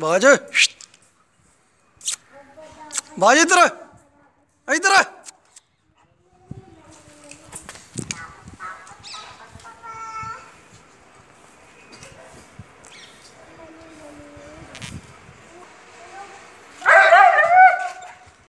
बाज बाज इधर इधर